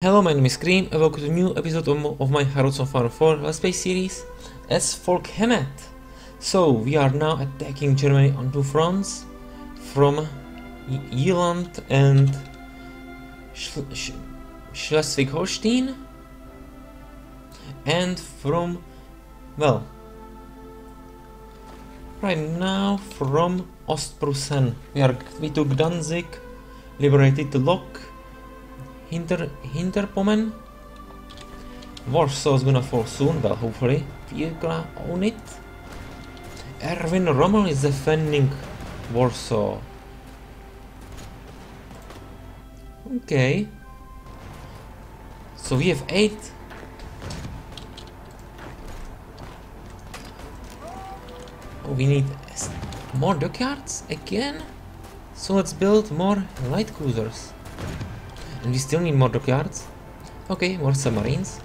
Hello, my name is Skream and welcome to a new episode of, of my Hearts of Iron 4 Let's Play series as Folkhemmet. So, we are now attacking Germany on two fronts from Jylland and Sch Sch Schleswig-Holstein and from, well, right now from Ostprussen. We, are, we took Danzig, liberated the Lok, Hinter Hinterpommern. is gonna fall soon, but hopefully. We're gonna own it. Erwin Rommel is defending Warsaw. Okay. So we have eight. Oh, we need more dockyards again? So let's build more light cruisers. And we still need more dockyards. Okay, more submarines.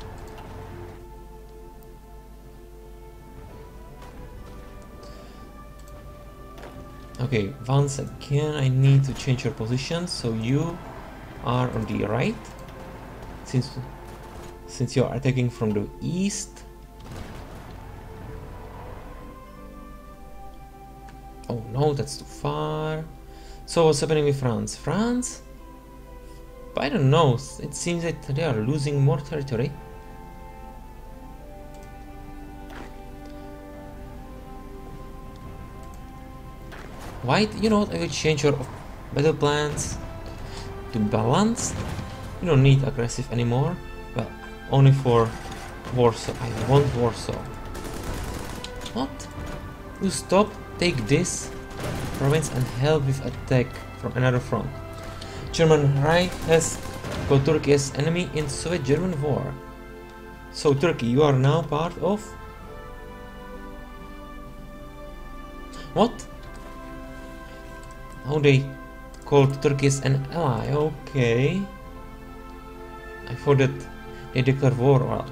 Okay, once again I need to change your position so you are on the right. Since since you are attacking from the east. Oh no that's too far. So what's happening with France? France I don't know, it seems that they are losing more territory. White, you know I will change your battle plans to balance. You don't need aggressive anymore. Well, only for Warsaw. I want Warsaw. What? You stop, take this province and help with attack from another front. German Reich has got Turkey as enemy in Soviet-German war. So Turkey, you are now part of... What? How they called Turkey as an ally, okay. I thought that they declared war, well...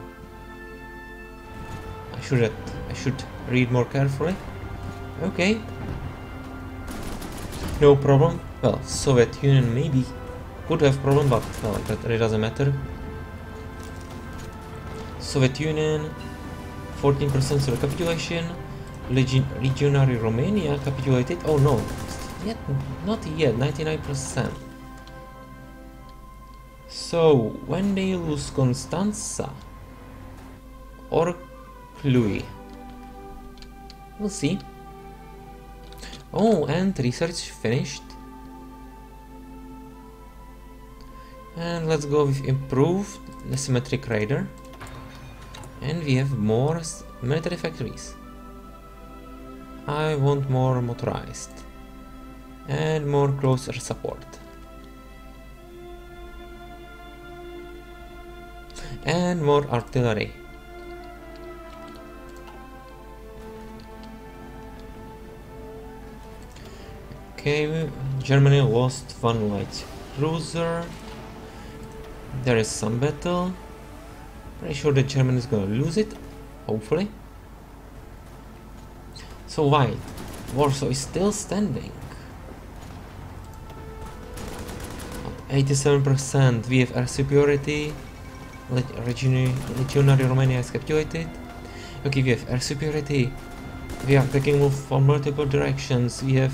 I should, I should read more carefully. Okay. No problem. Well, Soviet Union maybe could have problem, but well, that really doesn't matter. Soviet Union, 14% recapitulation. Legion, Legionary Romania capitulated. Oh no, yet not yet, 99%. So when they lose Constanza or Cluj, we'll see. Oh, and research finished. And let's go with improved asymmetric radar. And we have more military factories. I want more motorized. And more closer support. And more artillery. Okay, Germany lost one light cruiser. There is some battle. Pretty sure the German is gonna lose it, hopefully. So why? Warsaw is still standing. 87% we have air superiority. Legionary Romania is capitulated. Okay, we have air superiority. We are move from multiple directions. We have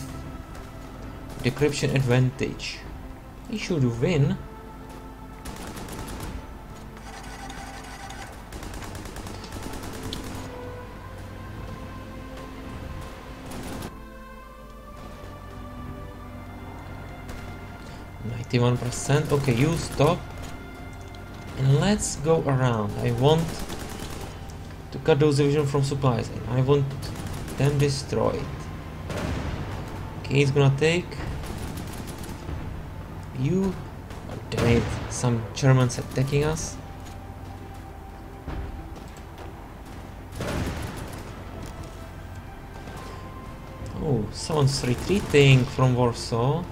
decryption advantage. We should win. Ninety-one percent. Okay, you stop. And let's go around. I want to cut those divisions from supplies and I want them destroyed. Okay, it's gonna take you. Oh, damn it, some Germans attacking us. Oh, someone's retreating from Warsaw.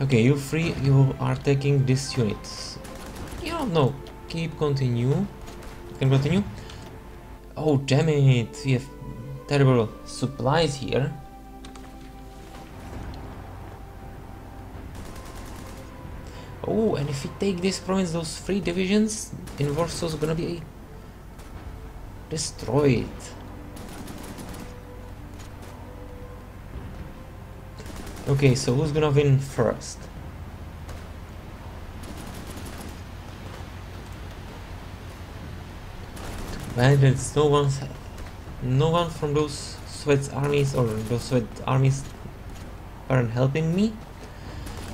Okay, you free, you are taking these units. You don't know, keep continue. Can continue. Oh damn it, we have terrible supplies here. Oh, and if we take this province, those three divisions in Warsaw's gonna be destroyed. Okay, so who's gonna win first? Bad that no one, no one from those Soviet armies or those Soviet armies aren't helping me.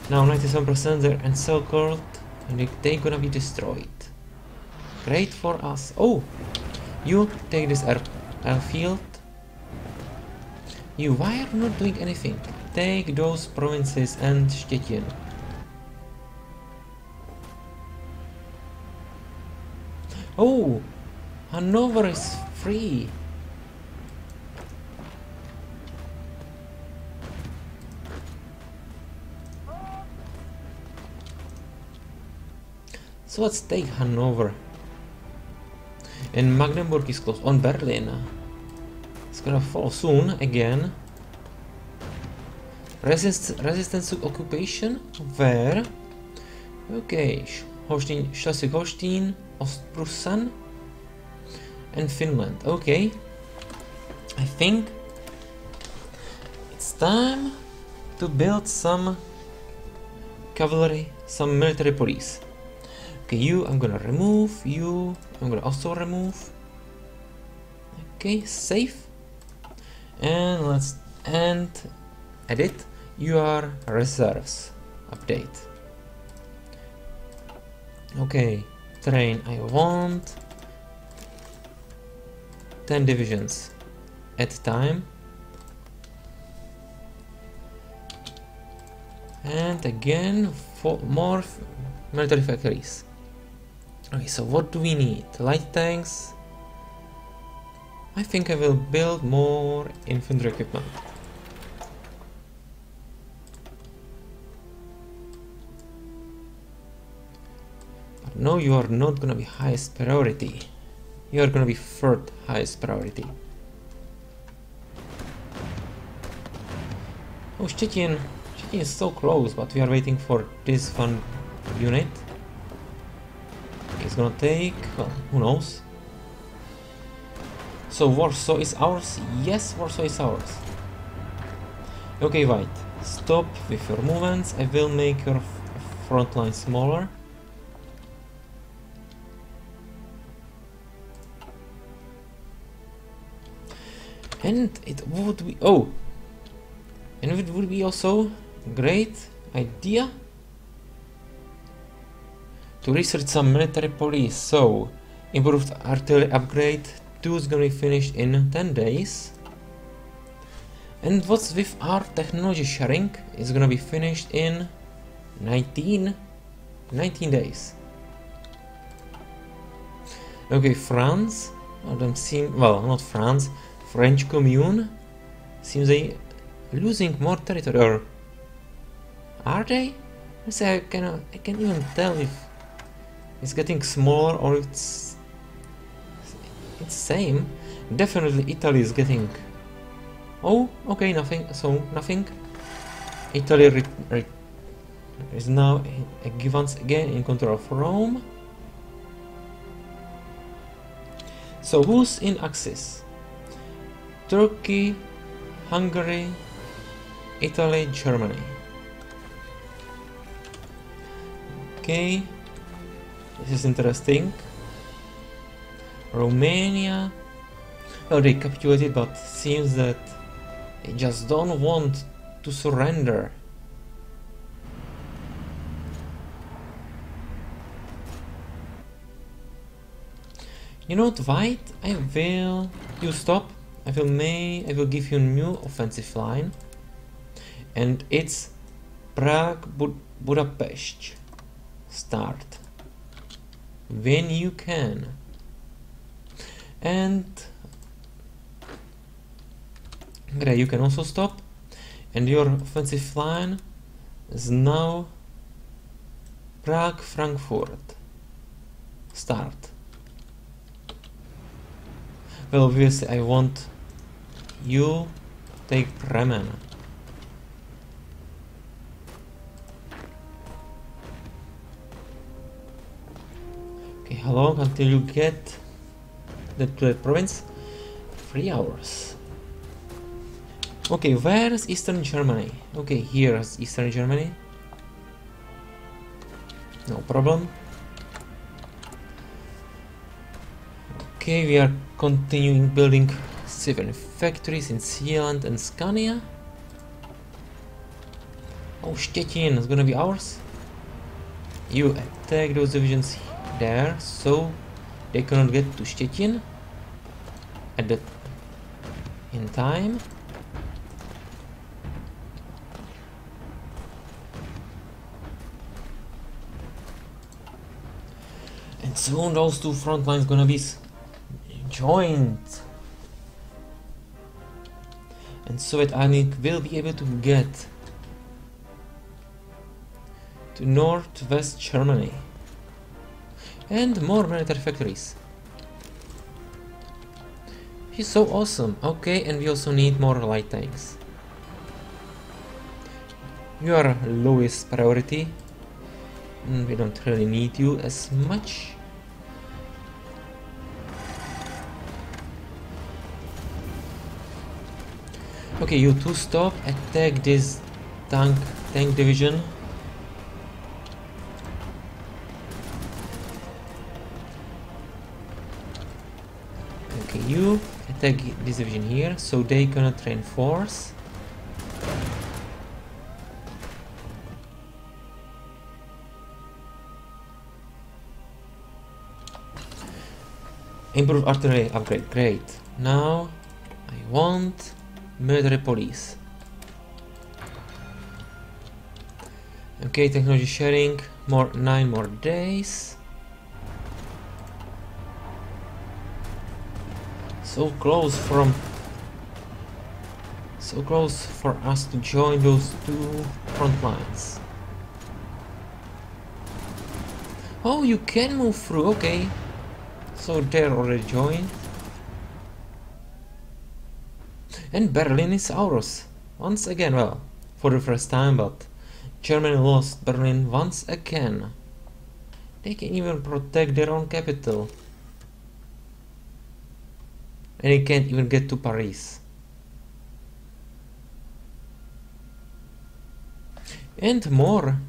Now 97% they're encircled and they, they're gonna be destroyed. Great for us. Oh, you take this air, airfield. You, why are you not doing anything? Take those provinces and Stettin. Oh, Hanover is free. So let's take Hanover. And Magdeburg is close on Berlin. It's gonna fall soon again. Resist resistance to occupation? Where? Okay, Holstein, Schleswig-Holstein, Ostprussia, and Finland. Okay. I think it's time to build some cavalry, some military police. Okay, you I'm gonna remove, you I'm gonna also remove. Okay, save. And let's end edit. You are reserves. Update. Okay, train I want 10 divisions at time. And again, for more military factories. Okay, so what do we need? Light tanks. I think I will build more infantry equipment. No, you are not gonna be highest priority. You are gonna be third highest priority. Oh, Stettin. Stettin is so close, but we are waiting for this one unit. It's gonna take, well, who knows? So Warsaw is ours? Yes, Warsaw is ours. Okay, White. Stop with your movements. I will make your front line smaller. And it would be... Oh! And it would be also great idea to research some military police. So, improved artillery upgrade 2 is gonna be finished in 10 days. And what's with our technology sharing is gonna be finished in 19, 19 days. Okay, France, I don't seem, well, not France, French commune seems they losing more territory, or are they? I say I cannot, I can't even tell if it's getting smaller or it's it's same. Definitely Italy is getting. Oh, okay, nothing. So nothing. Italy is now once again in control of Rome. So who's in Axis? Turkey, Hungary, Italy, Germany. Okay, this is interesting. Romania. Oh, they capitulated, but seems that they just don't want to surrender. You know what, White? I will... You stop. I will may... I will give you a new offensive line. And it's Prague, Bud Budapest. Start. When you can. And... Great, you can also stop. And your offensive line is now Prague, Frankfurt. Start. Well, obviously I want you take Bremen. Okay, how long until you get the, to the province? Three hours. Okay, where's Eastern Germany? Okay, here's Eastern Germany. No problem. Okay, we are continuing building civil factories in Sealand and Scania. Oh, Stettin is gonna be ours. You attack those divisions there, so they cannot get to Stettin at that in time. And soon those two front lines gonna be joined. And Soviet army will be able to get to northwest Germany and more military factories. He's so awesome. Okay, and we also need more light tanks. You are lowest priority. Mm, we don't really need you as much. Okay, you two stop, attack this tank tank division. Okay, you attack this division here, so they cannot reinforce. Improve artillery upgrade, great. Now I want military police. Okay, technology sharing, more nine more days. So close from so close for us to join those two front lines. Oh, you can move through, okay. So they're already joined. And Berlin is ours. Once again, well, for the first time, but Germany lost Berlin once again. They can even protect their own capital. And they can't even get to Paris. And more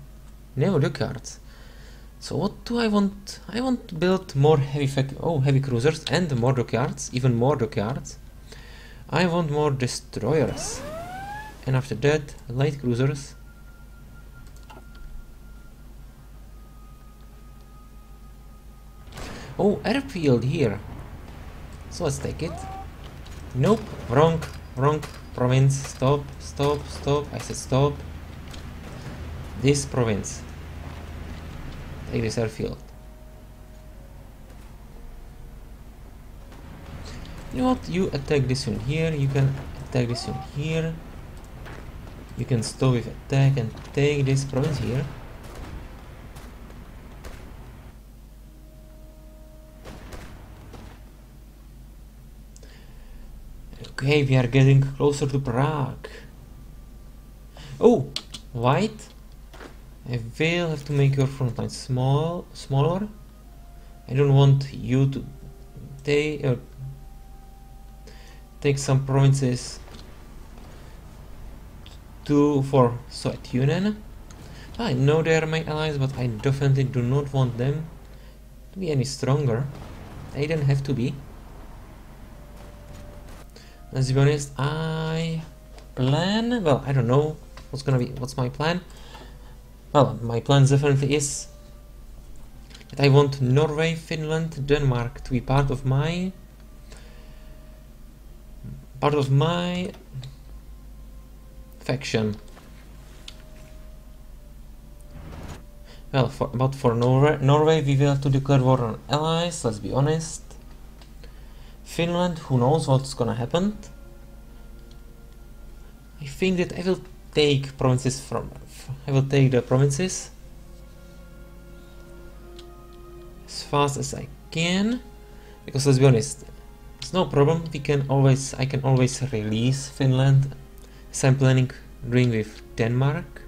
new dockyards. So what do I want? I want to build more heavy oh heavy cruisers and more dockyards, even more dockyards. I want more destroyers. And after that, light cruisers. Oh, airfield here. So let's take it. Nope, wrong, wrong province. Stop, stop, stop. I said stop. This province. Take this airfield. You know what? You attack this one here. You can attack this one here. You can stop with attack and take this province here. Okay, we are getting closer to Prague. Oh, white. I will have to make your front line small, smaller. I don't want you to take uh, take some provinces to for Soviet Union. I know they are my allies, but I definitely do not want them to be any stronger. They don't have to be. Let's be honest, I plan, well, I don't know what's gonna be, what's my plan. Well, my plan definitely is that I want Norway, Finland, Denmark to be part of my part of my faction. Well, for, but for Norway, Norway we will have to declare war on allies, let's be honest. Finland, who knows what's gonna happen. I think that I will take provinces from I will take the provinces as fast as I can because let's be honest It's no problem. We can always I can always release Finland as I'm planning doing with Denmark.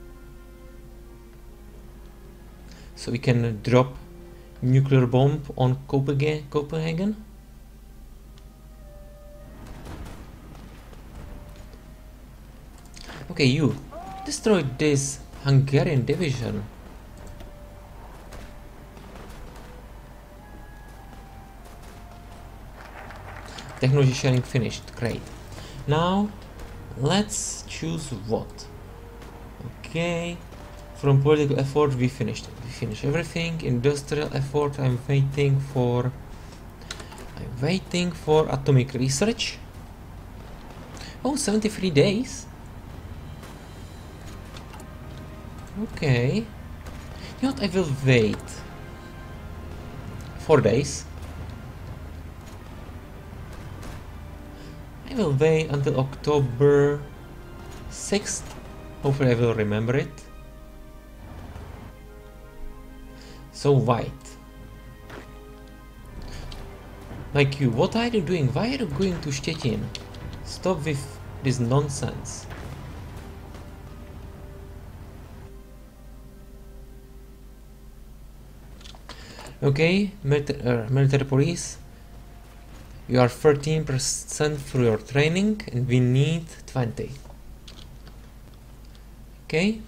So we can drop nuclear bomb on Copenhagen. Okay, you destroyed this Hungarian division. Technology sharing finished, great. Now, let's choose what? Okay, from political effort we finished. We finished everything. Industrial effort, I'm waiting for... I'm waiting for atomic research. Oh, 73 days. Okay. You know what, I will wait. Four days. I will wait until October 6th. Hopefully I will remember it. So white. Like you, what are you doing? Why are you going to Szczecin? Stop with this nonsense. Okay, military, uh, military police. You are 13% through your training and we need 20. Okay.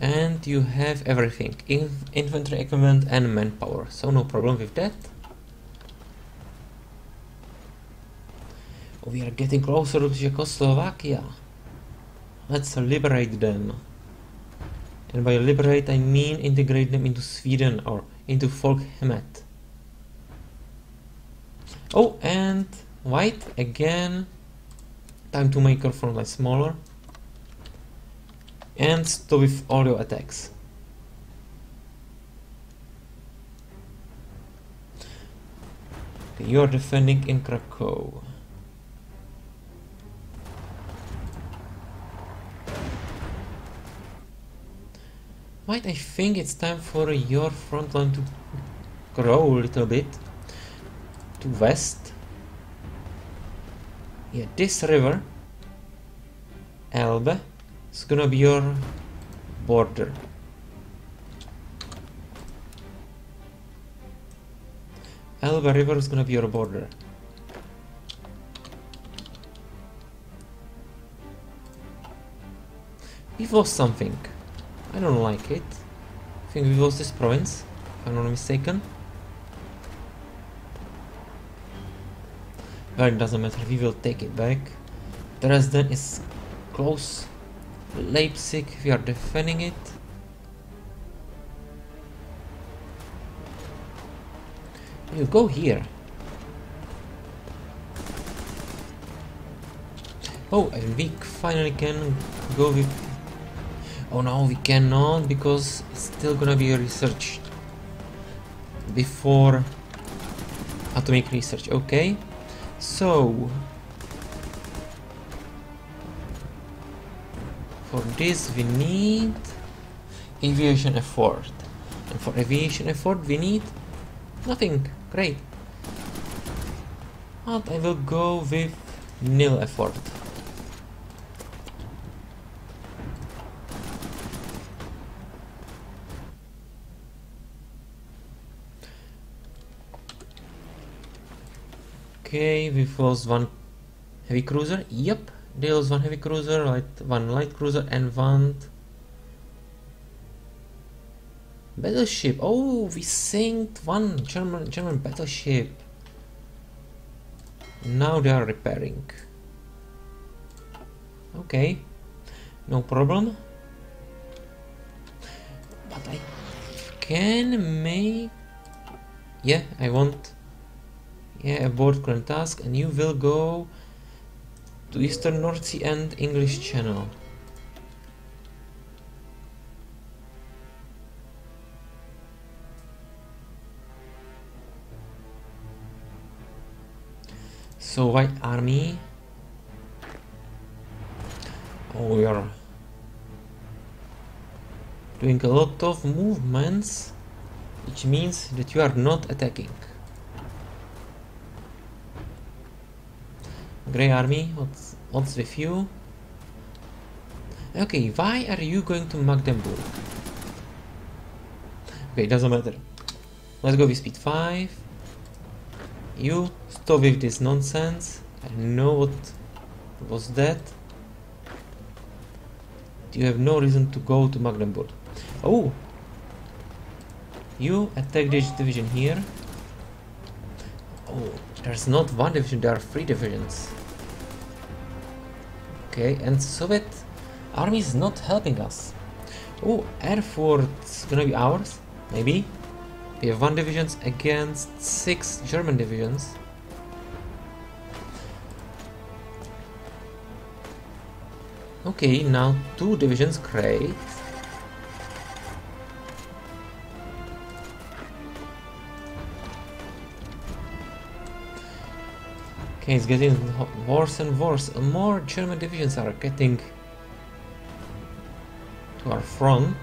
And you have everything, in infantry equipment and manpower, so no problem with that. We are getting closer to Czechoslovakia. Let's liberate them. And by liberate I mean integrate them into Sweden or into Folkhemmet. Oh, and white again. Time to make our front line smaller. And stop with your attacks. Okay, you are defending in Krakow. Might I think it's time for your front line to grow a little bit to west. Yeah, this river, Elbe, is gonna be your border. Elbe River is gonna be your border. Lost something. I don't like it. I think we lost this province, if I'm not mistaken. But it doesn't matter, we will take it back. Dresden is close. Leipzig, we are defending it. You go here. Oh, and we finally can go with Oh no, we cannot because it's still gonna be researched before atomic research. Okay, so for this we need aviation effort, and for aviation effort we need nothing. Great. But I will go with nil effort. Okay, we've lost one heavy cruiser. Yep, they lost one heavy cruiser, light, one light cruiser, and one battleship. Oh, we sank one German German battleship. Now they are repairing. Okay, no problem. But I can make. Yeah, I want yeah, abort current task, and you will go to Eastern North Sea and English Channel. So White Army. Oh, we are doing a lot of movements. which means that you are not attacking. Grey Army, what's, what's with you? Okay, why are you going to Magdeburg? Okay, doesn't matter. Let's go with speed 5. You stop with this nonsense. I know what was that. You have no reason to go to Magdeburg. Oh! You attack this division here. Oh, there's not one division, there are three divisions. Okay, and Soviet army is not helping us. Oh, Erfurt's gonna be ours, maybe. We have one divisions against six German divisions. Okay, now two divisions, great. Okay, it's getting worse and worse. More German divisions are getting to our front.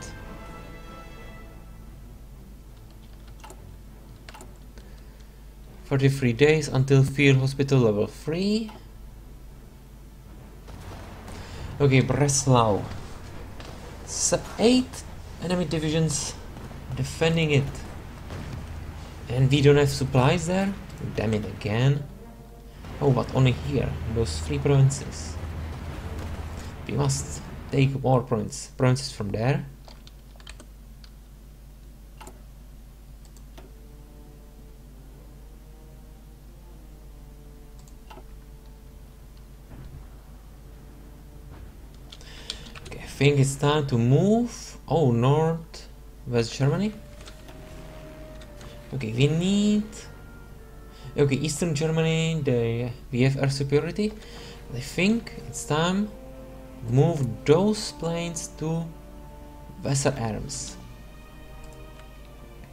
Forty-three days until field hospital level three. Okay, Breslau. So eight enemy divisions defending it. And we don't have supplies there? Damn it again. Oh, but only here, those three provinces. We must take more province, provinces from there. Okay, I think it's time to move. Oh, north, West Germany. Okay, we need Okay, Eastern Germany, the air superiority. I think it's time move those planes to Weser-Ems.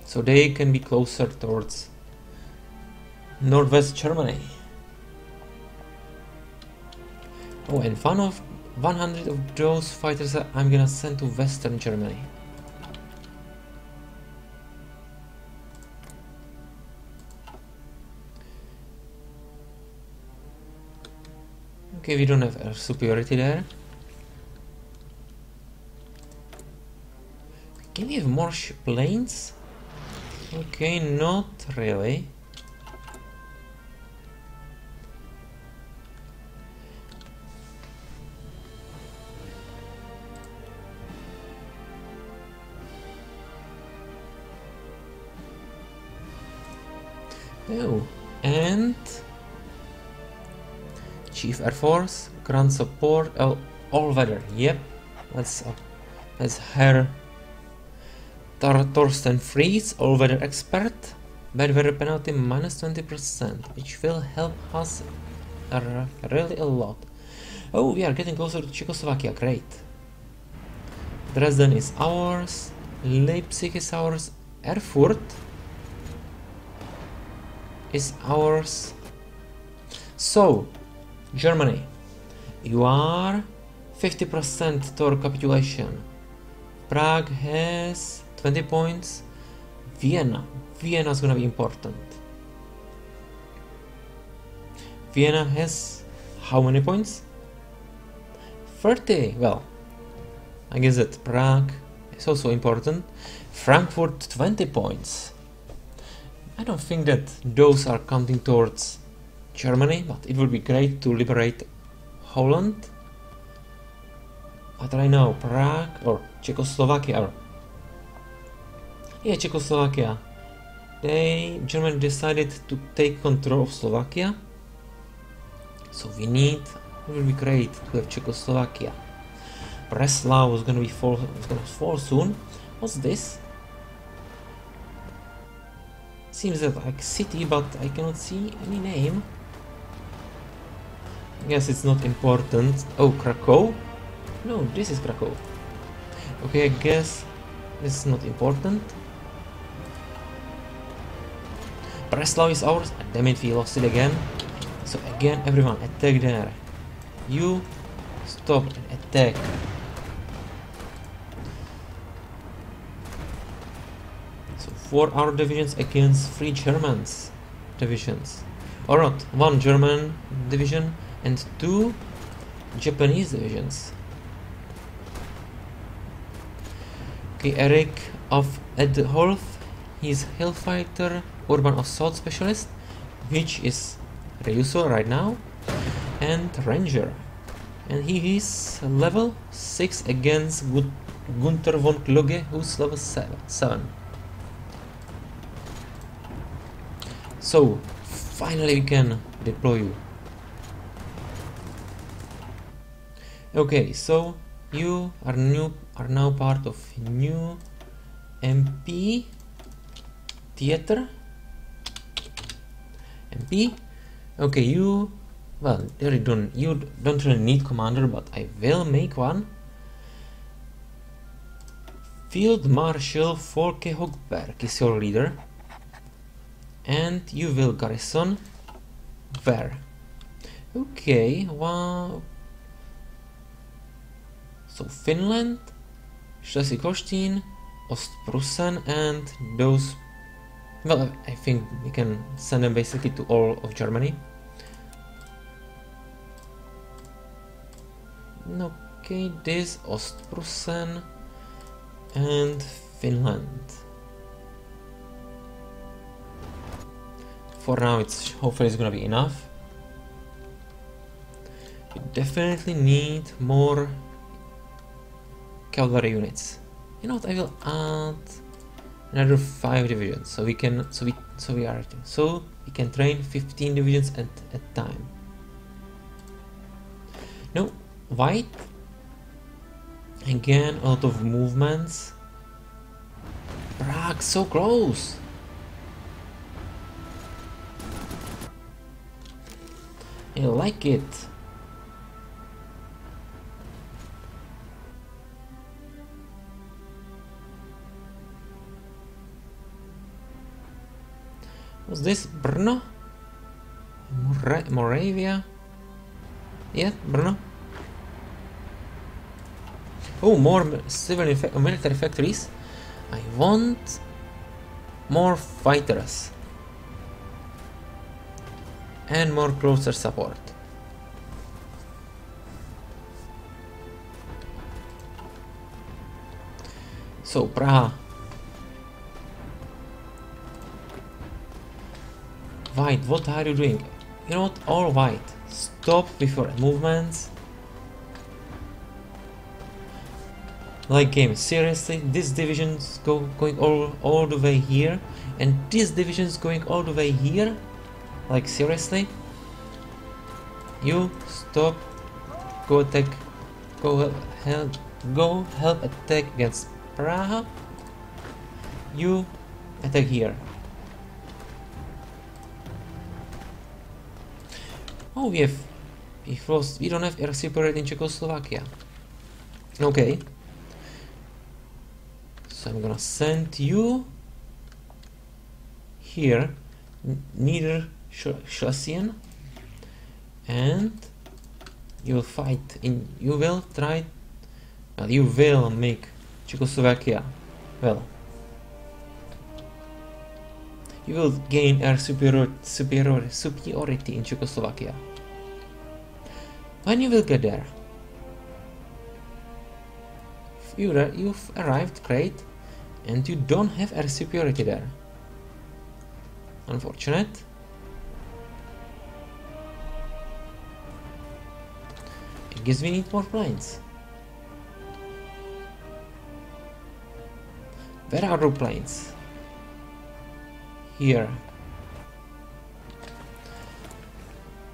So they can be closer towards Northwest Germany. Oh, and one of 100 of those fighters I'm gonna send to Western Germany. Okay, we don't have air superiority there. Can we have more planes? Okay, not really. Oh, and Chief Air Force, ground support, oh, all weather. Yep, that's uh, that's her. Tor Torsten Friis, all weather expert. Bad weather penalty minus 20%, which will help us uh, really a lot. Oh, we are getting closer to Czechoslovakia, great. Dresden is ours, Leipzig is ours, Erfurt is ours. So, Germany, you are 50% toward capitulation. Prague has 20 points. Vienna, Vienna is gonna be important. Vienna has how many points? 30. Well, I guess that Prague is also important. Frankfurt 20 points. I don't think that those are counting towards Germany, but it would be great to liberate Holland. Do I know? Prague or Czechoslovakia? Or yeah, Czechoslovakia. They Germany decided to take control of Slovakia. So we need. It would be great to have Czechoslovakia. Breslau is gonna be fall. Is gonna fall soon. What's this? Seems like city, but I cannot see any name. Guess it's not important. Oh, Krakow? No, this is Krakow. Okay, I guess this is not important. Breslau is ours. Ah, damn it, we lost it again. So again, everyone, attack there. You stop and attack. So four our divisions against three Germans divisions. Alright, one German division and two Japanese divisions. Okay, Eric of Edholf, he's Hill Fighter Urban Assault Specialist, which is Ryuso right now, and Ranger. And he is level 6 against Gunther von Kluge, who's level 7. seven. So, finally we can deploy you. Okay, so you are new are now part of new MP theater? MP okay you well you don't you don't really need commander but I will make one. Field Marshal Folke Hogberg is your leader. And you will garrison where okay well so Finland, Schleswig-Holstein, Ostprussen and those well I think we can send them basically to all of Germany. Okay, this Ostprussen and Finland. For now it's hopefully it's gonna be enough. We definitely need more cavalry units. You know what? I will add another five divisions, so we can so we so we are so we can train 15 divisions at a time. No, white. Again, a lot of movements. Prague, so close. I like it. This Brno? Mora Moravia? Yeah, Brno. Oh, more civil military factories. I want more fighters and more closer support. So Praha White, what are you doing? You know what? All white. Stop your movements. Like game, seriously, this division's go going all all the way here, and this division's going all the way here. Like seriously? You stop. Go attack. Go help. Go help attack against Praha. You attack here. Oh, we have... We've lost... We don't have air superiority in Czechoslovakia. Okay. So I'm gonna send you... Here. Neither Schlesien. And... You will fight in... You will try... Well, you will make Czechoslovakia... Well, you will gain air superior, superiority in Czechoslovakia. When you will get there? You, you've arrived, great, and you don't have air superiority there. Unfortunate. I guess we need more planes. Where are the planes? here.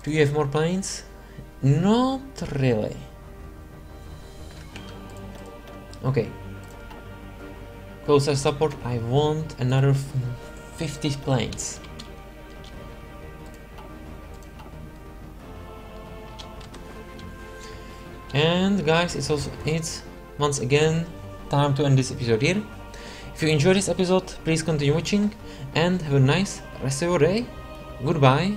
Do you have more planes? Not really. Okay. Closer support, I want another 50 planes. And guys, it's also it's once again time to end this episode here. If you enjoyed this episode, please continue watching and have a nice rest of your day. Goodbye.